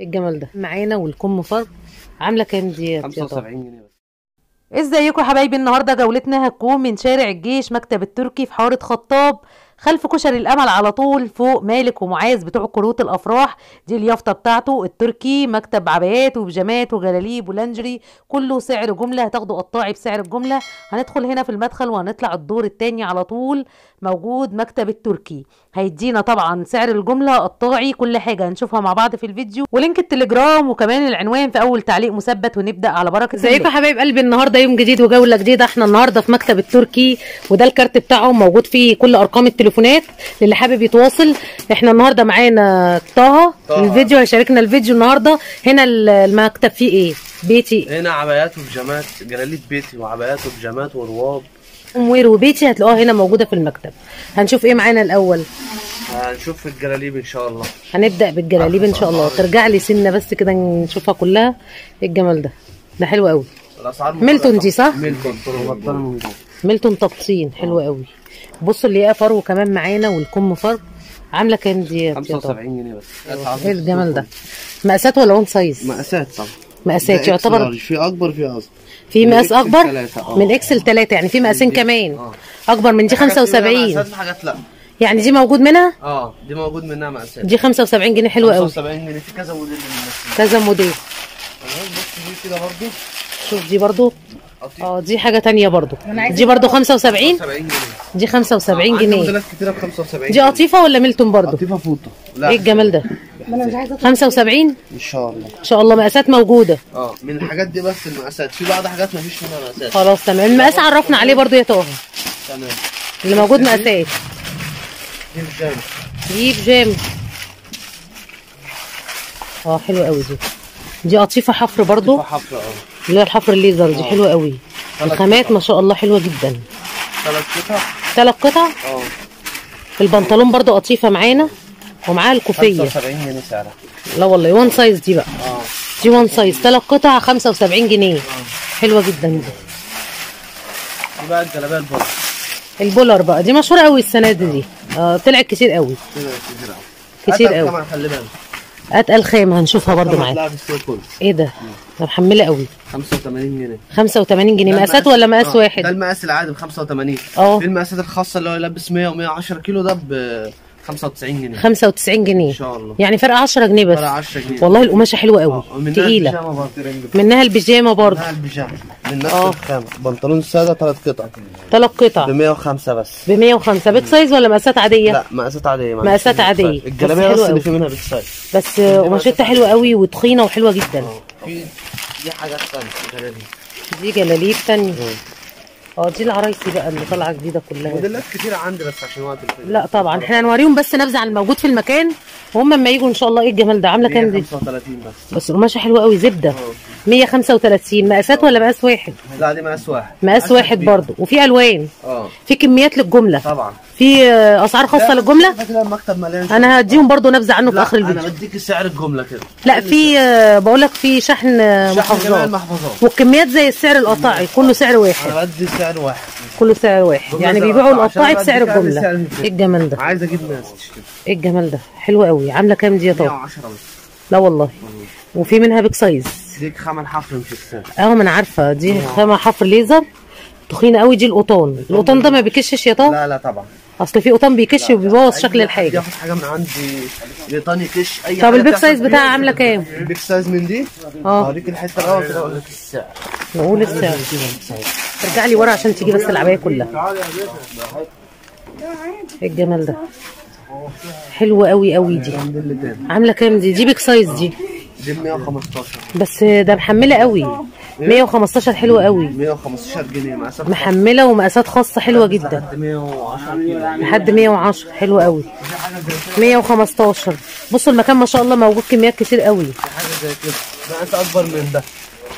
إيه الجمال ده. معانا والكم فرق عاملة كام دي يا بيضة؟ 75 جنيه بس. ازيكم يا حبايبي؟ النهارده جولتنا هتكون من شارع الجيش مكتب التركي في حارة خطاب. خلف كشري الأمل على طول فوق مالك ومعاذ بتوع كروت الأفراح. دي اليافطة بتاعته التركي مكتب عبايات وبيجامات وجلاليب ولانجري. كله سعر جملة هتاخدوا قطاعي بسعر الجملة. هندخل هنا في المدخل وهنطلع الدور التاني على طول. موجود مكتب التركي. هيدينا طبعا سعر الجملة قطاعي كل حاجة. هنشوفها مع بعض في الفيديو. ولينك التليجرام وكمان العنوان في أول تعليق مثبت ونبدأ على بركة ازيكم يا حبايب قلبي النهارده يوم جديد وجولة جديدة. إحنا النهارده في مكتب التركي وده الكارت بتاعهم موجود فيه كل أرقام التليفونات للي حابب يتواصل. إحنا النهارده معانا طه. الفيديو هيشاركنا الفيديو النهارده. هنا المكتب فيه إيه؟ بيتي. هنا عبايات وبيجامات جلاليب بيتي وعبايات وبيجامات ورواب هوم وير وبيتي هتلاقوها هنا موجودة في المكتب. هنشوف إيه معانا الأول؟ هنشوف الجلاليب إن شاء الله. هنبدأ بالجلاليب إن شاء الله. ترجع لي سنة بس كده نشوفها كلها. إيه الجمال ده؟ ده حلو قوي الأسعار ميلتون دي صح؟ ميلتون. ميلتون تبطين حلو قوي بصوا اللي فرو كمان معانا والكم فرو عاملة كام دي يا بيضة؟ 75 جنيه بس. إيه الجمال ده؟ مقاسات ولا one size؟ مقاسات طبعا. مقاسات يعتبر large، في أكبر في أصغر. في مقاس أكبر؟ آه. من XL 3 يعني في مقاسين كمان. آه. أكبر من دي في حاجات منها 75 مقاسات، في حاجات لا. يعني دي موجود منها؟ آه دي موجود منها مقاسات. دي 75 جنيه حلوة قوي 75 جنيه في كذا موديل من كذا موديل. بص دي كده برضو. شوف دي برضو. آه دي حاجة تانية برضو. دي برضو 75 70 جنيه. دي 75 عندي جنيه. موديلات كتيرة ب 75 دي قطيفة ولا ميلتون برضو؟ قطيفة فوطة. لا إيه الجمال ده؟ 75 إن شاء الله. إن شاء الله مقاسات موجودة. آه من الحاجات دي بس المقاسات. في بعض حاجات ما فيش منها مقاسات. خلاص تمام. المقاس عرفنا عليه برضو يا طه. تمام. اللي موجود مقاسات. دي الجامد دي بجام آه حلوة قوي دي. دي قطيفة حفر برضو حفرة آه. اللي هي الحفر الليزر دي حلوة قوي الخامات ما شاء الله حلوة جدا. ثلاث قطع؟ ثلاث قطع؟ آه. البنطلون برضو قطيفة معانا. ومعاها الكوفية. 75 جنيه سعرها. لا والله one size دي بقى. آه. دي one size ثلاث قطع 75 جنيه. حلوة جدا دي. دي بقى الجلابية البر ال polar بقى. دي مشهورة قوي السنة دي دي. آه طلعت كتير قوي كده كتير قوي كتير قوي كمان خلي بالك. أتقل خام هنشوفها برضو كله إيه ده؟ ده محملة قوي 85 جنيه. 85 جنيه. مقاسات ولا مقاس آه، واحد؟ ده المقاس العادي ب 85 آه. في المقاسات الخاصة اللي هو يلبس 100 و110 كيلو ده ب 95 جنيه. 95 جنيه. إن شاء الله. يعني فرق 10 جنيه بس. فرق 10 جنيه. والله القماشة حلوة قوي. ومنها تقيلة. منها البيجامة برضه. منها البيجامة. من نفس آه. الخامه بنطلون سادة ثلاث قطع. ثلاث قطع. ب 105 بس. ب 105 big size ولا مقاسات عادية؟ لا مقاسات عادية. مقاسات. size. الجلابية بس اللي. في منها big size. بس قماشتها حلوة قوي وتخينة وحلوة جدا. في دي حاجات ثانية جلابيه دي جلاليب تانية. آه دي العرايسي بقى اللي طالعة جديدة كلها. موديلات كتير عندي بس عشان وقت الفيديو لا طبعا إحنا هنوريهم بس نبذة عن الموجود في المكان وهم اما يجوا إن شاء الله إيه الجمال ده؟ عاملة كام دي؟ 35 بس. بس القماشه حلوة قوي زبدة. 135 مقاسات ولا مقاس واحد؟ لا دي مقاس واحد. مقاس واحد. برضه. وفي ألوان. آه. في كميات للجملة. طبعا. في آه، أسعار خاصة للجملة؟ مليان أنا هديهم برضو نبذة عنه في آخر أنا الفيديو. بديك سعر الجملة كده. لا في آه، بقول لك في شحن آه، محافظات. المحفظات والكميات زي السعر القطاعي كله سعر واحد. أنا بدي سعر واحد. كله سعر واحد. يعني بيبيعوا القطاع، القطاعي بسعر الجملة. إيه الجمال ده؟ عايز أجيب ناس. إيه الجمال ده؟ حلو قوي. عاملة كام دي يا طب 110 بس. لا والله. وفي منها بيك سايز ديك خمن حفر مش السعر. آه ما أنا عارفة. دي خامة حفر ليزر تخينة قوي. دي القطان القطان ده ما بيكشش يا طب لا لا طبعا. أصل في قطان بيكش وبيبوظ شكل الحاجة. ياخد حاجة من عندي ليطاني كش أي طب البيك سايز. بتاعها عاملة كام؟ البيك سايز من دي؟ آه. أوريك الحتة الأول كده أقول لك السعر. نقول السعر؟ ارجع لي ورا عشان تيجي بس العباية كلها. إيه الجمال ده؟ حلوة قوي قوي دي. عاملة كام دي؟ دي بيك سايز دي. دي ب 115 بس ده محملة قوي 115 حلوة قوي. 115 جنيه مقاسات محملة ومقاسات خاصة حلوة جدا. لحد 110 كيلو. لحد 110 حلوة قوي. 115 بصوا المكان ما شاء الله موجود كميات كتير قوي. حاجة زي كده مقاس. اكبر من ده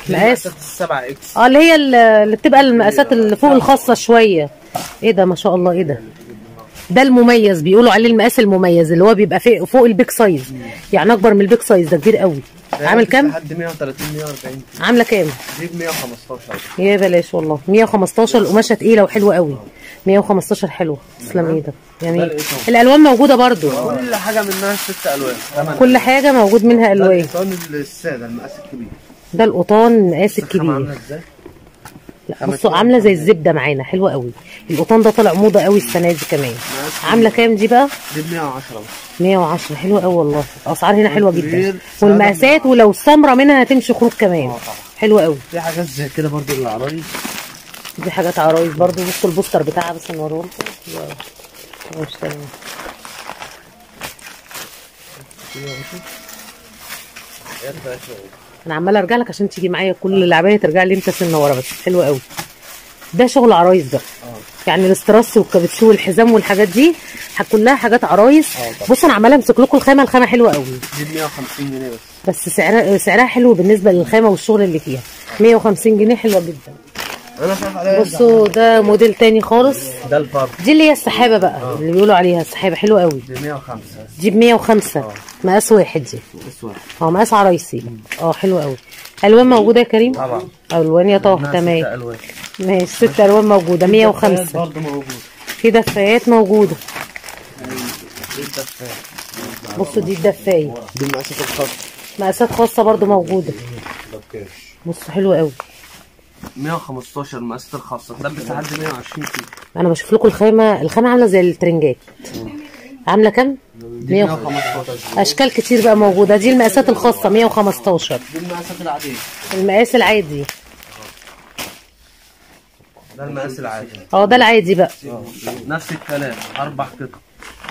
مقاس؟ مقاسات السبعة X آه اللي هي ال- اللي بتبقى المقاسات اللي فوق الخاصة شوية. إيه ده؟ ما شاء الله إيه ده؟ ده المميز. بيقولوا عليه المقاس المميز اللي هو بيبقى فوق, فوق ال big size. يعني أكبر من ال big size. ده كبير قوي. عامل كام؟ لحد 130 140 عاملة كام؟ دي ب 115 يا بلاش والله. 115 القماشه تقيلة وحلوة قوي. 115 حلوة. تسلم إيدك. جميل ده القطن. الألوان موجودة برضو. كل حاجة منها ست ألوان. كل حاجة موجود منها ده ألوان. القطان السادة المقاس الكبير. ده القطان المقاس الكبير؟ لا بصوا. عاملة زي الزبدة معانا حلوة قوي. القطان ده طالع موضة قوي السنة دي كمان. عاملة كام دي بقى؟ دي ب 110 بس. 110 حلوة قوي والله. الاسعار هنا حلوة جدا. والمقاسات ولو السمره منها هتمشي خروج كمان. آه. حلوة قوي. في حاجات زي كده برضو للعرايس. دي حاجات عرايس برضو. بصوا البوستر بتاعها بس نوريه لكم. مش تمام. أنا عماله ارجع لك عشان تيجي معايا كل العبايه ترجع لي انت سنه ورا بس. حلوة قوي. ده شغل عرايس بقى يعني الاستراس والكابتشو والحزام والحاجات دي كلها حاجات عرايس. آه. بص أنا عماله امسك لكم الخامة الخامة حلوة قوي. دي ب 150 جنيه بس. بس سعرها سعرها حلو بالنسبة للخامة والشغل اللي فيها. 150 جنيه حلوة جدا. بصوا ده موديل تاني خالص. ده الفرق دي اللي هي السحابة بقى اللي بيقولوا عليها السحابه حلوة قوي. دي 105 دي ب 105 مقاس واحد دي. بس واحد. آه مقاس عرايسي. آه حلو قوي. ألوان موجودة يا كريم؟ طبعا. ألوان يا طه تمام. ألوان. ماشي ست ألوان موجودة 105 برضه موجود في دفايات موجودة. بصوا دي الدفاية. دي مقاسات الخط مقاسات خاصة برضو موجودة. بصوا حلوة قوي. 115 مقاسات الخاصه تلبس لحد 120 كيلو. أنا بشوف لكم الخامة الخامة عاملة زي الترنجات. عاملة كام؟ دي 100 115 أشكال كتير بقى موجودة. دي المقاسات الخاصة 115 دي المقاسات العادية. المقاس العادي. ده المقاس العادي. آه ده العادي بقى. نفس الكلام أربع قطع.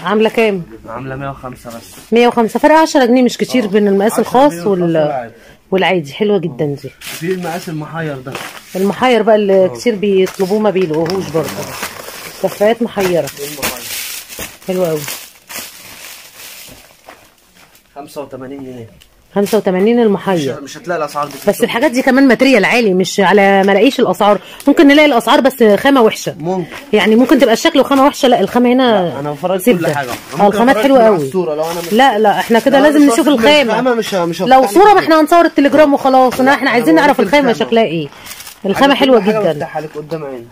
عاملة كام؟ عاملة 105 بس. 105 فرق 10 جنيه مش كتير بين المقاس 10 الخاص وال والعادي. حلوة جدا دي. في المقاس المحير ده. المحير بقى اللي كتير بيطلبوه ما بيلاقوهوش برضه. كفايات محيرة. دي حلوة قوي 85 جنيه. 85 مش, المحير مش هتلاقي الأسعار دي بس. الحاجات دي كمان ماتريال عالي مش على ما الاقيش الأسعار. ممكن نلاقي الأسعار بس خامة وحشة. ممكن. يعني ممكن تبقى الشكل وخامة وحشة لا الخامة هنا أنا بفرج كل. حاجة. آه الخامات حلوة قوي مش لا لا إحنا كده لازم مش نشوف الخامة. مش مش لو صورة ما. إحنا هنصور التليجرام وخلاص إحنا عايزين نعرف الخامة. شكلها إيه. الخامة حلوة جدا. قدام عيني.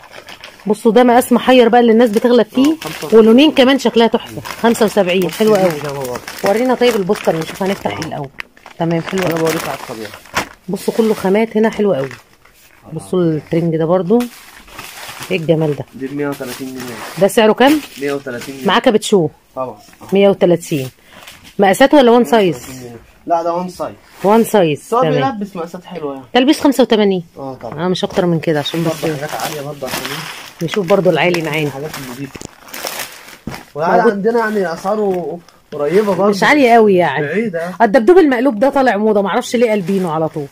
بصوا ده مقاس محير بقى اللي الناس بتغلب فيه خمسة ولونين كمان شكلها تحفة. 75 حلوة قوي. ورينا طيب البوستر نشوف هنفتح إيه الأول. تمام حلو أنا بوريك على الطبيعة. بصوا كله خامات هنا حلوة قوي بصوا الترنج ده برضو. إيه الجمال ده؟ دي ب 130 جنيه. ده سعره كام؟ 130 جنيه. معاه كابيشو طبعا. 130 مقاسات ولا one size لا ده one size one size بس هو بيلبس مقاسات حلوة يعني. تلبيس 85 آه طبعا. أنا مش أكتر من كده عشان برضه بس حاجات عالية برضه عشان نشوف برضو العالي معانا. الحاجات النضيفه والعالي عندنا يعني أسعاره قريبة برضه. مش عالية قوي يعني. بعيدة. الدبدوب المقلوب ده طالع موضة معرفش ليه قلبينه على طول.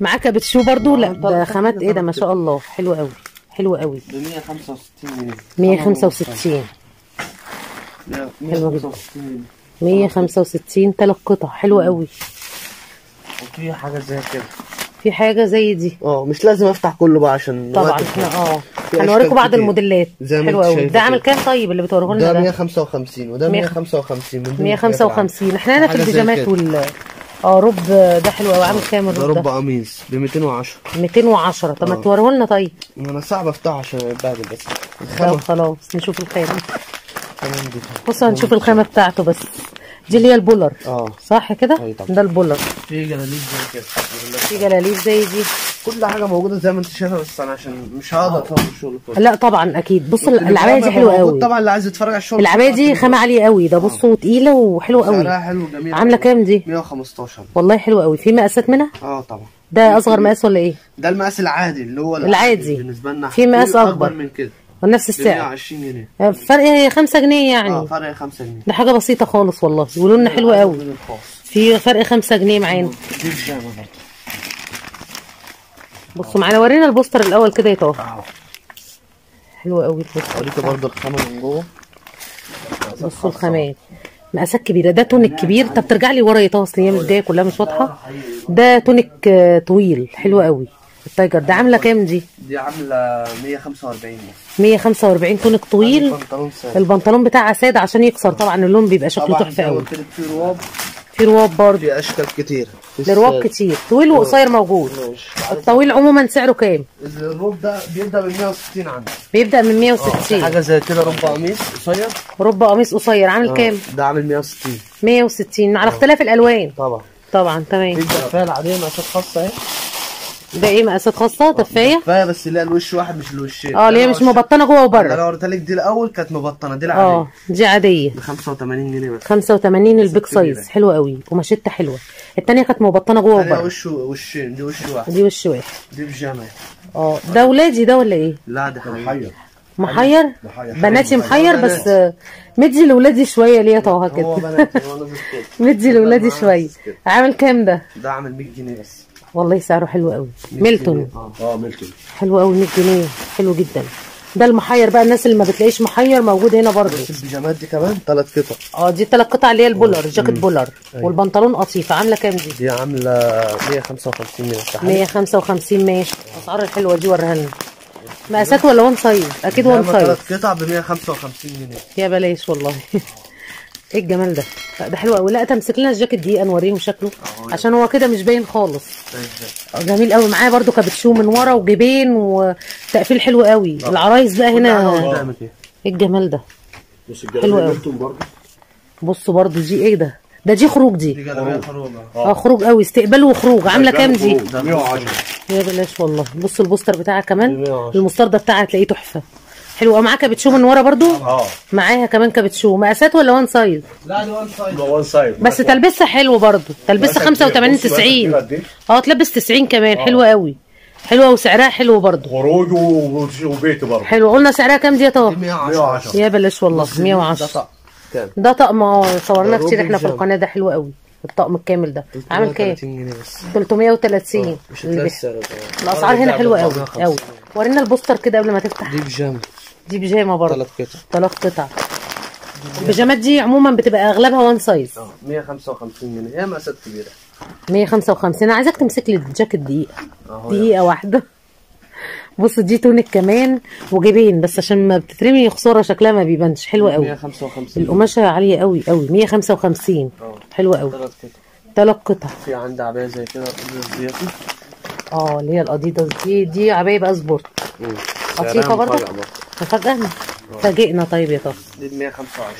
معاه كابيشو برضو لا ده خامات إيه ده؟ ما شاء الله. حلو قوي حلو قوي. ب 165 جنيه 165 حلوة جدا. 165 جنيه 165 ثلاث قطع. حلوة قوي. وفي حاجة زي كده. في حاجة زي دي. آه مش لازم أفتح كله بقى عشان طبعا إحنا آه. هنوريكم بعض. الموديلات. زي ما حلو انت قوي ده عامل. كام طيب اللي بتوريه ده لنا ده 155 وده مية 155 من ضمن 155 إحنا هنا في البيجامات. وال آه رب ده حلو قوي عامل كام ده الرب رب ده قميص ب 210 210 طب ما آه. توريه لنا طيب أنا صعب أفتحه عشان يتبهدل بس. طب الخامة. خلاص نشوف دي بصوا هنشوف الخامة بتاعته بس. دي اللي هي ال polar. آه. صح كده؟ أي طبعا. ده ال polar. في جلاليب زي كده. في جلاليب زي دي. كل حاجة موجودة زي ما انت شايفها بس أنا عشان مش هقدر اصور الشغل كله. لا طبعا أكيد. بص العباية دي حلوة قوي. طبعا اللي عايز يتفرج على الشغل العباية دي خامة عاليه قوي. ده بصوا تقيله وحلوة سعرها قوي حلو جميل عاملة كام دي؟ 115 والله حلوة قوي. في مقاسات منها؟ آه طبعا. ده أصغر مقاس ولا إيه؟ ده المقاس العادي اللي هو العادي. بالنسبة لنا في مقاس أكبر أكبر. من كده. ونفس السعر. 120 جنيه. فرق 5 جنيه آه يعني فرق 5 جنيه. ده حاجة بسيطة خالص والله. ولوننا حلو قوي من الخاص في فرق 5 جنيه معانا. دي البيجامة برضه بصوا معانا ورينا ال poster الأول كده يا طه آه. حلو قوي ال poster. اوريك برضه الخامة من جوه. بصوا الخامات. مقاسات كبيرة. ده تونيك كبير. طب ترجع لي ورا يا طه أصل هي مش كلها مش واضحة. ده تونيك آه، طويل. حلو قوي ال tiger ده عاملة كام دي؟ دي عاملة 145 بس 145 تونيك طويل. البنطلون بتاعها ساده عشان يكسر. طبعا اللون بيبقى شكله تحفة قوي في رواب. في رواب برضه. في أشكال كتير. الرواب السادة. كتير. طويل وقصير موجود. الطويل عموما سعره كام؟ الروب ده بيبدأ من 160 عندي. بيبدأ من في 160 حاجة زي كده روب قميص قصير؟ روب قميص قصير. عامل كام؟ ده عامل 160 160 على اختلاف الألوان. طبعا. طبعا تمام. في الدفايه العاديه مقاسات خاصة اهي ده إيه مقاسات خاصة؟ دفايه دفايه بس اللي هي الوش واحد مش الوشين آه اللي هي مش مبطنة جوه أنا وبره لو وريتها لك دي الأول كانت مبطنة دي آه العاديه دي عادية. ب 85 جنيه بس. 85 ال big. size حلوة قوي. قماشتها حلوة. التانية كانت مبطنة جوه أنا وبره. وش وشين دي وش واحد. دي وش واحد. دي بيجامه آه ده ولادي ده ولا إيه؟ لا ده محير. محير. بناتي محير بس بناتي. آه، مدي لولادي شوية. ليه طه هو كده بناتي هو كده. مدي لولادي شوية. عامل كام ده؟ ده عامل 100 جنيه بس. والله سعره حلو قوي. 100 melton. جنيه. آه ملكي حلو قوي 100 جنيه. حلو جدا. ده المحير بقى الناس اللي ما بتلاقيش محير موجود هنا برضه. البيجامات دي كمان ثلاث قطع. آه دي الثلاث قطع اللي هي ال polar جاكيت polar. والبنطلون قطيفه عاملة كام دي؟ دي عاملة 155 جنيه بتاع 155 ماشي. الاسعار الحلوة دي وريها لنا مقاسات ولا one size أكيد one size ثلاث قطع ب 155 جنيه. يا بلاش والله. إيه الجمال ده؟ لا، ده حلو قوي لا تمسك لنا الجاكيت دي نوريهم شكله. عشان هو كده مش باين خالص. آه، جميل قوي معاه برده كابيشو من ورا وجيبين وتقفيل حلو قوي العرايس بقى هنا. قدامك إيه؟ إيه الجمال ده؟ بص حلو برضه بصوا برده دي إيه ده؟ ده دي خروج دي. دي خروجه أه. خروج قوي استقبال وخروج. عاملة كام دي؟ 110 يا بلاش والله. بصوا ال poster بتاعها كمان. 110. المسطردة بتاعها هتلاقيه تحفة. حلو معاها كابيشو من ورا برضو آه معاها كمان كابيشو مقاسات ولا one size لا دي one size one size بس تلبسها حلو برضو تلبسها 85 90 آه تلبس 90 كمان حلوة قوي حلوة وسعرها حلو برضو خروج وبيت برضه حلو قلنا سعرها كام دي يا طه 110 110 يا بلاش والله ده 110 طقم كام ده طقم آه صورناه ده كتير إحنا في. القناه ده حلو قوي الطقم الكامل ده عامل كام 30 جنيه بس 330 مش اللي هتلاقي بيح- السعر ده الاسعار هنا حلوة قوي 450. قوي ورينا ال poster كده قبل ما تفتح دي بيجامه دي بيجامه برضه. ثلاث قطع. ثلاث قطع. البيجامات دي عموما بتبقى أغلبها one size آه 155 جنيه. هي مقاسات كبيرة. 155 أنا عايزاك تمسك لي الجاكيت دقيقة. دقيقة واحدة. بص دي تونيك كمان. وجيبين بس عشان ما بتترمي خسارة شكلها ما بيبانش. حلوة قوي 155 القماشة عالية قوي قوي 155 آه. حلوة قوي ثلاث قطع. ثلاث قطع. في عندي عباية زي كده زيتي آه اللي هي الأديداس دي. دي عباية بقى sport. قطيفة برضه؟ مفاجأة فاجئنا طيب يا طه دي ب 125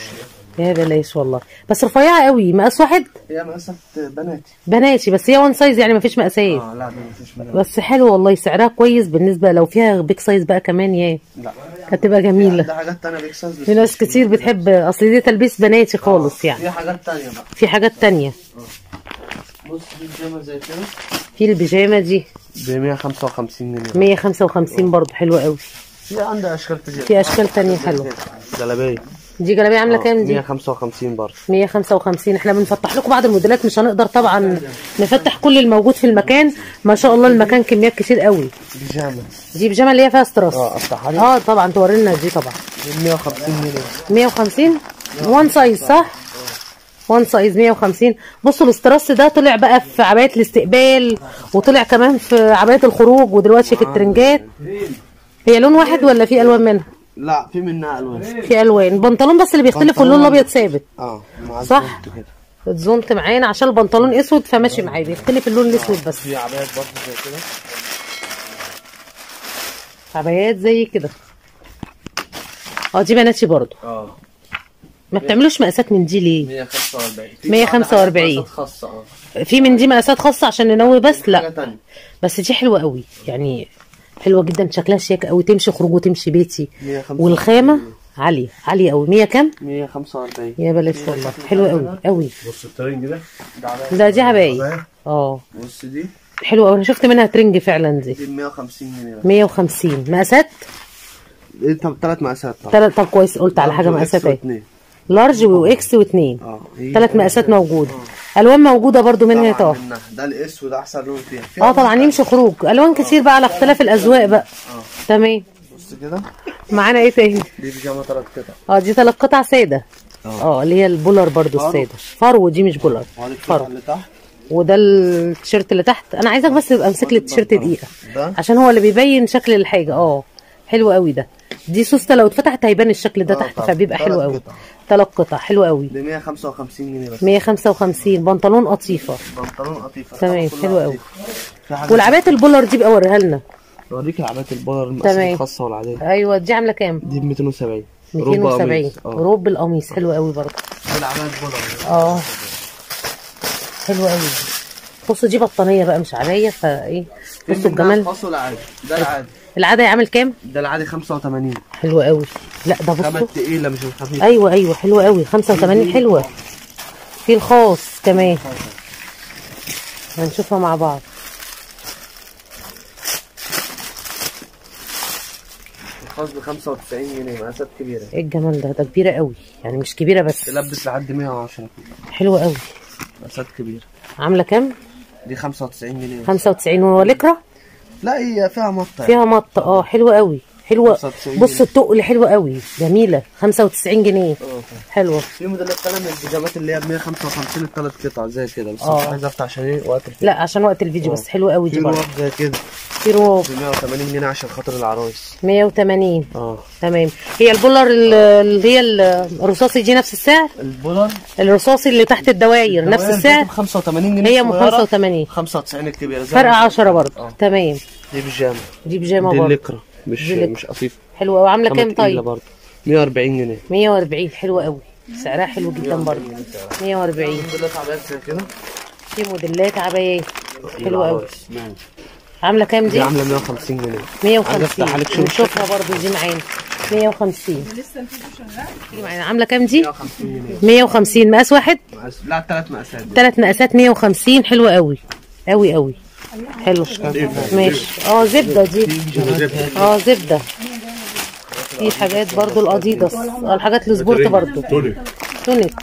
يا بلاش والله. بس رفيعة قوي. مقاس واحد؟ هي مقاسات بناتي. بناتي بس هي one size يعني مفيش مقاسات. آه لا مفيش منها بس حلو والله. سعرها كويس بالنسبة لو فيها big size بقى كمان يا لا. هتبقى جميلة. ده حاجات تانية big size في ناس كتير بتحب أصل دي تلبيس بناتي خالص يعني. في حاجات تانية بقى. في حاجات تانية. بص دي بيجامه زي كده. في البيجامة دي. ب 155 جنيه. 155 برضه حلوة قوي. في عندي أشكال كتير. في أشكال تانية حلوة. جلابية. دي جلابية عاملة كام دي؟ 155 برضه. 155 إحنا بنفتح لكم بعض الموديلات مش هنقدر طبعا نفتح كل الموجود في المكان. ما شاء الله المكان كميات كتير قوي. بيجامه دي بيجامه اللي هي فيها strass. آه أفتحها لي. آه طبعا تورينا دي طبعا. ب 150 جنيه. 150 one size صح؟ one size 150 بصوا ال strass ده طلع بقى في عبايه الاستقبال وطلع كمان في عبايه الخروج ودلوقتي في الترنجات. هي لون واحد ولا في ألوان منها؟ لا في منها ألوان. في ألوان. بنطلون بس اللي بيختلف واللون الأبيض ثابت. آه صح؟ اتزنت معانا عشان البنطلون أسود فماشي معايا. بيختلف اللون الأسود بس. في عبايات برضه زي كده. عبايات زي كده. آه دي بناتي برضو آه. ما بتعملوش مقاسات من دي ليه؟ 145 في 145. مقاسات خاصة آه. في من دي مقاسات خاصة عشان ننوي بس؟ لا. بس دي حلوة قوي. يعني حلوة جدا شكلها شيك قوي. تمشي خروج وتمشي بيتي. 145. والخامة؟ عاليه عاليه قوي. 100 كام؟ 145 يا بلاش والله. حلوة قوي قوي. بص الترنج ده. ده دي عباية. آه. بص دي. حلوة قوي. أنا شفت منها ترنج فعلا دي. دي ب 150 جنيه بس. 150 مقاسات؟ إيه، طب ثلاث مقاسات تلات طب كويس. قلت على حاجة مقاسات اهي large و X واثنين آه ثلاث مقاسات موجود ألوان موجودة برضو منها طبعا. ده الاسود أحسن لون فيها. في آه طبعا يمشي خروج. ألوان كتير بقى على اختلاف الأذواق بقى. تمام. بص كده. معانا إيه تاني؟ دي بيجامه ثلاث قطع آه دي ثلاث قطع سادة. آه. اللي هي ال polar فرو. السادة. فرو دي مش polar. فرو اللي تحت؟ وده التيشيرت اللي تحت. أنا عايزك بس تبقى امسك لي التيشيرت دقيقة. عشان هو اللي بيبين شكل الحاجة. آه. حلو قوي ده. دي سوسته لو اتفتحت هيبان الشكل ده تحت. فبيبقى حلو قوي. ثلاث قطع. حلو قوي. ب 155 جنيه بس. 155 بنطلون قطيفة. بنطلون قطيفة. تمام، حلو قوي. والعبايات ال polar دي بقى وريها لنا. اوريك العبايات ال polar المقاسات. الخاصة والعادية. أيوه دي عاملة كام؟ دي ب 270 ربع 270 قميص. آه. روب القميص. حلو قوي برضه. العبايات بولر آه. حلو قوي. بصوا دي بطانية بقى مش عباية فإيه؟ بصوا الجمال. الخاص والعادي. ده العادي. العادة عامل كام؟ ده العادي 85 حلو قوي لا ده خامة بصوا تقيلة مش الخفيف أيوه أيوه حلوة قوي 85 حلوة. في الخاص كمان. هنشوفها مع بعض. الخاص ب 95 جنيه مقاسات كبيرة. إيه الجمال ده؟ ده كبيرة قوي يعني مش كبيرة بس. تلبس لحد 110 حلوة قوي مقاسات كبيره عاملة كام؟ دي 95 جنيه. 95 ولكرة لا هي فيها مطه يعني. فيها مط آه حلوة قوي حلوة. 95 بص التقل حلوة قوي. جميلة. 95 جنيه. حلوة. في موديلات من البيجامات اللي هي ب 155 الثلاث قطع زي كده. بس آه. مش عايز أفتح عشان إيه؟ وقت الفيديو. لا عشان وقت الفيديو بس. حلوة قوي دي برضه. رواب زي كده. في روب ب 180 جنيه عشان خاطر العرايس. 180 آه. تمام. هي ال polar ال- اللي هي ال- الرصاصي دي نفس السعر؟ ال polar؟ الرصاصي اللي تحت الدواير نفس السعر؟ ب 85 جنيه هي الصغيرة، 85 95 الكبيرة فرق ما- 10 برضه. آه. تمام. دي بيجامة. دي بيجامة دي برضه. الليكرا مش الليكرا. مش قطيفه حلوة. قوي عامله خامة كام طيب؟ برضه. 140 جنيه. 140 حلوة قوي. سعرها حلو جدا برضه. 140 موديلات عبايات زي كده؟ في موديلات عبايات حلوة قوي. عاملة كام دي؟ دي عاملة 150 جنيه. عايز 150 أفتح عليك شوف نشوفها برضه. دي معانا 150 تيجي معانا عاملة كام دي؟ 150 جنيه. 150 مقاس واحد؟ مقاس- لا ثلاث مقاسات. ثلاث مقاسات 150 حلوة قوي. قوي قوي. حلو ماشي. آه زبدة دي. آه زبدة. في حاجات برضو الأديداس. آه الحاجات ال sport برضو. تونيك. تونيك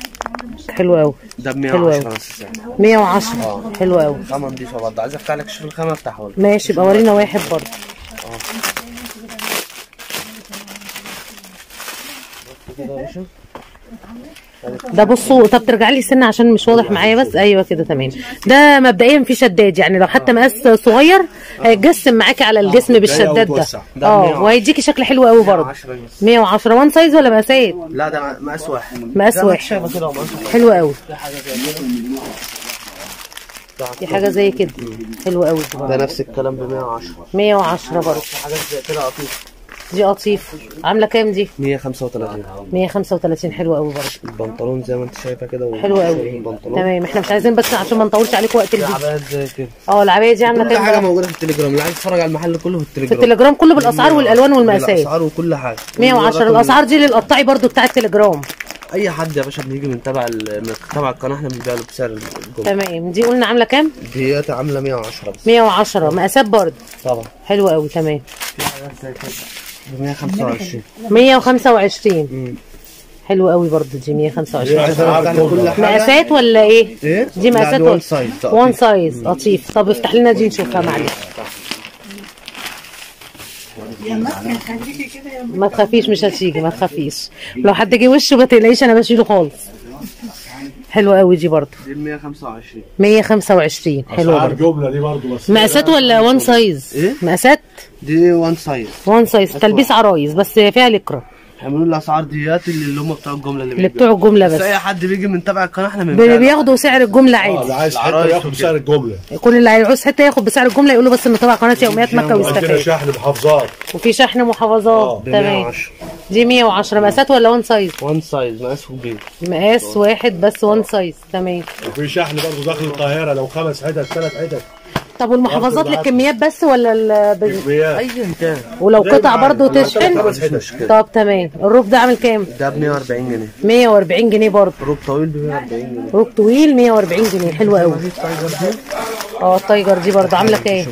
حلو قوي ده ب حلو 110 أوي. بس السعر 110 حلو قوي خامة نضيفة برضه عايز أفتح لك شوف الخامة افتحه لك ماشي يبقى ورينا واحد برضو. كده يا باشا ده بصوا طب ترجع لي سنة عشان مش واضح معايا بس. أيوه كده تمام. ده مبدئيا في شداد يعني لو حتى مقاس صغير هيتجسم معاكي على الجسم بالشداد ده. آه 110. وهيديكي شكل حلو قوي برضه. 110 بس. 110 one size ولا مقاسات؟ لا ده مقاس واحد. مقاس واحد. حلو قوي. دي حاجة زي كده. حلو قوي. ده نفس الكلام ب 110 110 برضه. حاجات زي كده قطيف دي قطيف. عاملة كام دي؟ 135 135 حلوة قوي برضه. البنطلون زي ما انت شايفه كده حلو قوي. البنطلون تمام. إحنا مش عايزين بس عشان ما نطولش عليكم وقت في الفيديو عبايات زي كده. آه العبايه دي عاملة كل كام حاجة بقى؟ موجودة في التليجرام؟ اللي عايز يتفرج على المحل كله في في التليجرام. التليجرام كله بالأسعار والألوان والمقاسات. بالاسعار وكل حاجة. 110 والرقم الأسعار دي للقطاعي برضو بتاع التليجرام. أي حد يا باشا بيجي من تبع من تبع القناة إحنا بنبيع له بسعر الجمله تمام. دي قلنا عاملة كام؟ ديت عاملة 110 بس. 110 مقاسات برضو طبعا. حلوة قوي. تمام. في حاجات زي كده. ب 125 125 حلو قوي برضو دي 125 عشان افتح لك كل حاجة مقاسات ولا إيه؟ إيه؟ دي لا، مقاسات one ولا size one. size لطيف. طب افتح لنا دي نشوفها معلش. ما تخافيش مش هتيجي ما تخافيش. لو حد جه وشه ما تقلقيش أنا بشيله خالص. حلوة قوي دي برضو دي ب 125 125 حلوة أسعار برضو جملة دي برضه بس مقاسات ولا one size إيه؟ مقاسات؟ دي one size one size تلبيس عرايس بس فيها لكرة هيعملوا لي الأسعار ديات اللي, اللي هم بتوع الجملة اللي اللي. بتوع الجملة بس أي حد بيجي من تبع القناة إحنا بي- بنبيع. بياخدوا سعر الجملة آه اللي عادي. عايز حتة ياخد وكده. سعر الجملة. كل اللي هيعوز حتة ياخد بسعر الجملة يقول له بس انه تبع قناة يوميات مكة ويستفاد شحن محافظات. وفي شحن محافظات. ب تمام. 110 دي 110 مقاسات ولا one size one size مقاس كبير. مقاس واحد بس one size تمام. وفي شحن برضه داخل القاهرة لو خمس حتت ثلاث حتت. طب والمحافظات للكميات بس ولا ال... ايا كان. ولو قطع برضه. تشحن. طب تمام. الروب ده عامل كام؟ ده ب 140 جنيه. 140 جنيه برضه. روب طويل ب 140 جنيه. روب طويل 140 جنيه. حلو قوي. آه ال tiger دي برضه عاملة كام؟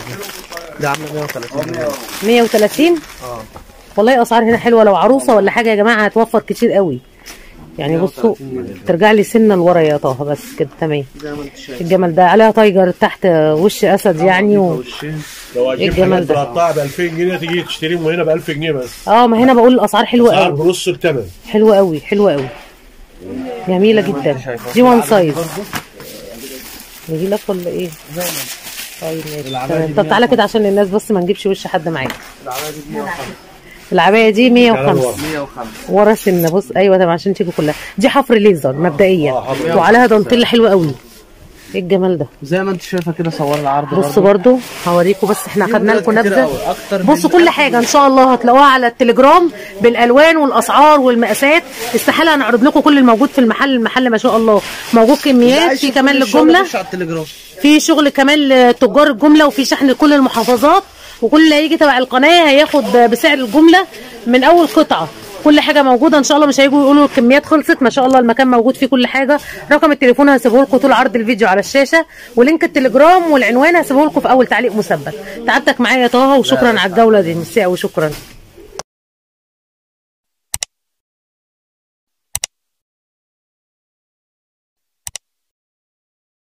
ده عاملة 130 جنيه. 130 آه. والله اسعار هنا حلوة. لو عروسة ولا حاجة يا جماعة هتوفر كتير قوي. يعني بصوا ترجع لي سنة لورا يا طه بس كده تمام. الجمل ده عليها tiger تحت وش أسد يعني و... لو الجمال حاجات ده؟ بالقطاع ب 2000 جنيه تيجي تشتريهم هنا ب 1000 جنيه بس. آه ما هنا بقول الأسعار حلوة أسعار قوي بنص الثمن حلوة قوي حلوة قوي جميلة جدا. دي one size نجي لك ولا إيه؟ طيب ماشي. طب تعالى كده عشان الناس بس ما نجيبش وش حد معاك. العماله دي ب 105 العبايه دي 105 105 ورا سنه بص أيوه طبعا عشان تيجي كلها. دي حفر ليزر مبدئيا. آه،. وعليها دانتيل حلوة قوي. إيه الجمال ده؟ زي ما أنت شايفة كده صورنا عرض بصوا برضه. برضو هوريكم بس إحنا خدنا لكم نبذة. بصوا كل حاجة إن شاء الله هتلاقوها على التليجرام بالألوان والأسعار والمقاسات. استحالة هنعرض لكم كل الموجود في المحل. المحل ما شاء الله موجود كميات في كمان للجملة. في شغل كمان لتجار الجملة وفي شحن لكل المحافظات. وكل اللي هيجي تبع القناة هياخد بسعر الجملة من أول قطعة. كل حاجة موجودة إن شاء الله. مش هيجوا يقولوا الكميات خلصت. ما شاء الله المكان موجود فيه كل حاجة. رقم التليفون هسيبه لكم طول عرض الفيديو على الشاشة. ولينك التليجرام والعنوان هسيبه لكم في أول تعليق مثبت تعبتك معايا يا طه وشكرا على الجولة دي. ميرسي قوي شكرا.